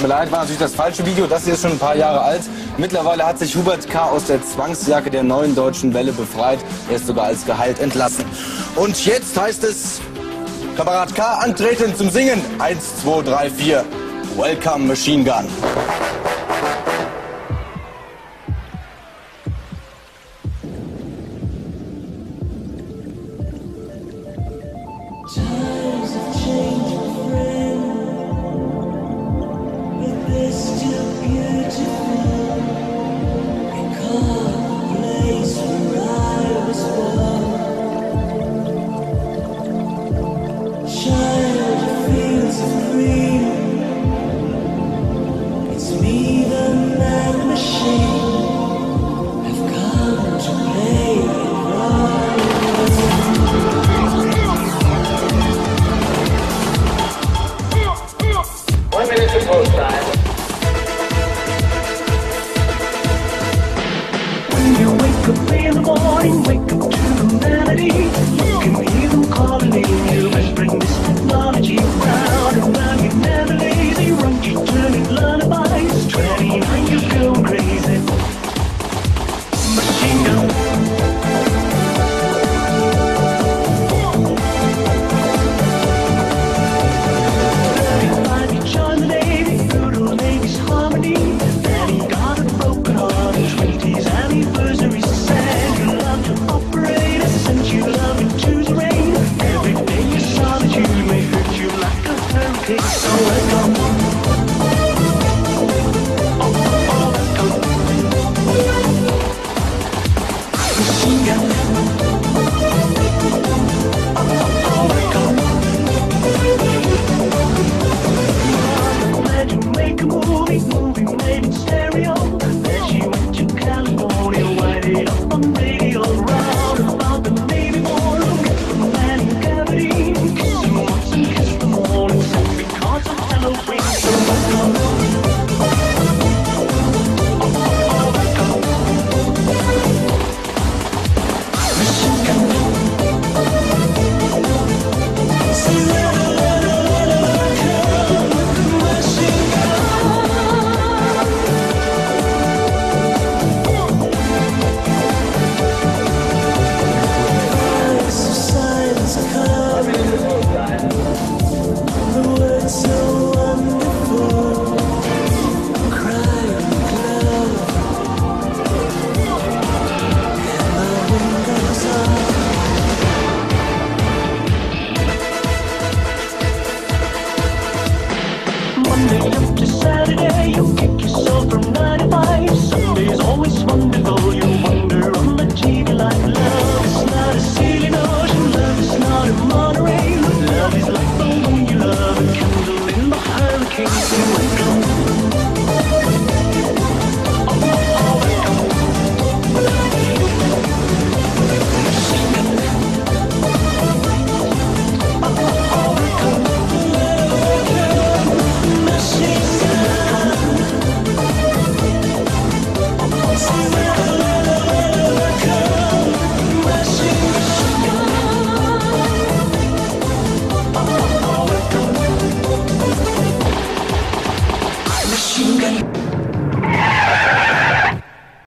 tut mir leid, war natürlich das falsche Video. Das hier ist schon ein paar Jahre alt. Mittlerweile hat sich Hubert K. aus der Zwangsjacke der neuen deutschen Welle befreit. Er ist sogar als Gehalt entlassen. Und jetzt heißt es, Kamerad K. antreten zum Singen. Eins, zwei, drei, vier. Welcome Machine Gun. Times have changed, Oh. It's so welcome.